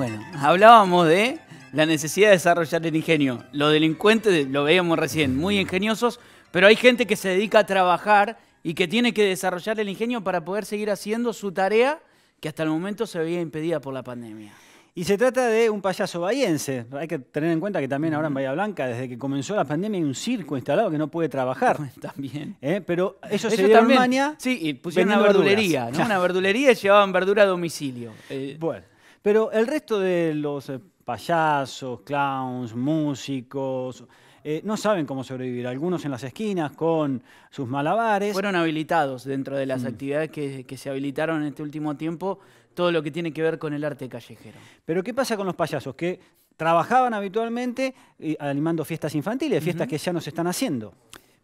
Bueno, hablábamos de la necesidad de desarrollar el ingenio. Los delincuentes, lo veíamos recién, muy ingeniosos, pero hay gente que se dedica a trabajar y que tiene que desarrollar el ingenio para poder seguir haciendo su tarea que hasta el momento se veía impedida por la pandemia. Y se trata de un payaso bahiense. Hay que tener en cuenta que también ahora en Bahía Blanca, desde que comenzó la pandemia, hay un circo instalado que no puede trabajar. También. ¿Eh? Pero ellos se dieron maña Sí, y pusieron una verdulería, verduras. ¿no? Una verdulería y llevaban verdura a domicilio. Eh, Bueno, pero el resto de los eh, payasos, clowns, músicos, eh, no saben cómo sobrevivir. Algunos en las esquinas con sus malabares. fueron habilitados dentro de Mm. las actividades que, que se habilitaron en este último tiempo, todo lo que tiene que ver con el arte callejero. Pero ¿qué pasa con los payasos? Que trabajaban habitualmente animando fiestas infantiles, fiestas que ya no se están haciendo.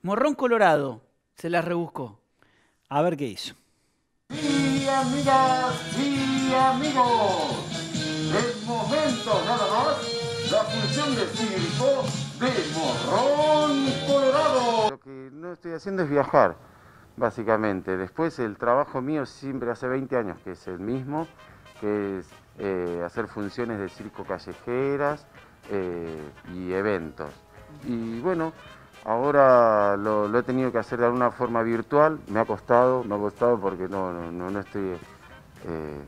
Morrón Colorado se las rebuscó. A ver qué hizo. Y amigas y amigos, es momento nada más de circo de Morrón Colorado. Lo que no estoy haciendo es viajar, básicamente. Después el trabajo mío siempre hace 20 años que es el mismo, que es eh, hacer funciones de circo callejeras eh, y eventos. Y bueno, ahora lo, he tenido que hacer de alguna forma virtual, me ha costado, me ha costado porque no, no, no- no estoy eh,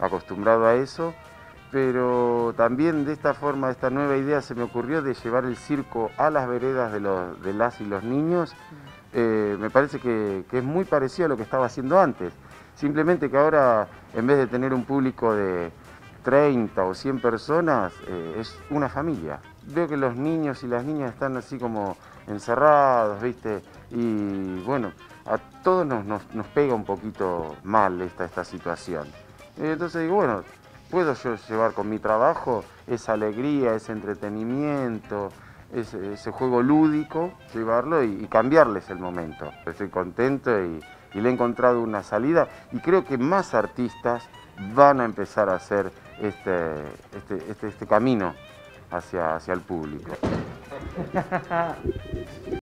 acostumbrado a eso. Pero también de esta forma, esta nueva idea se me ocurrió de llevar el circo a las veredas de, los, de las y los niños. Eh, me parece que, que es muy parecido a lo que estaba haciendo antes. Simplemente que ahora, en vez de tener un público de 30 o 100 personas, eh, es una familia. Veo que los niños y las niñas están así como encerrados, ¿viste? Y bueno, a todos nos, nos- nos pega un poquito mal esta, esta situación. Eh, Entonces digo, bueno, puedo yo llevar con mi trabajo esa alegría, ese entretenimiento, ese, juego lúdico, llevarlo y, cambiarles el momento. Estoy contento y, y le he encontrado una salida y creo que más artistas van a empezar a hacer este, este, este, este camino hacia, hacia el público.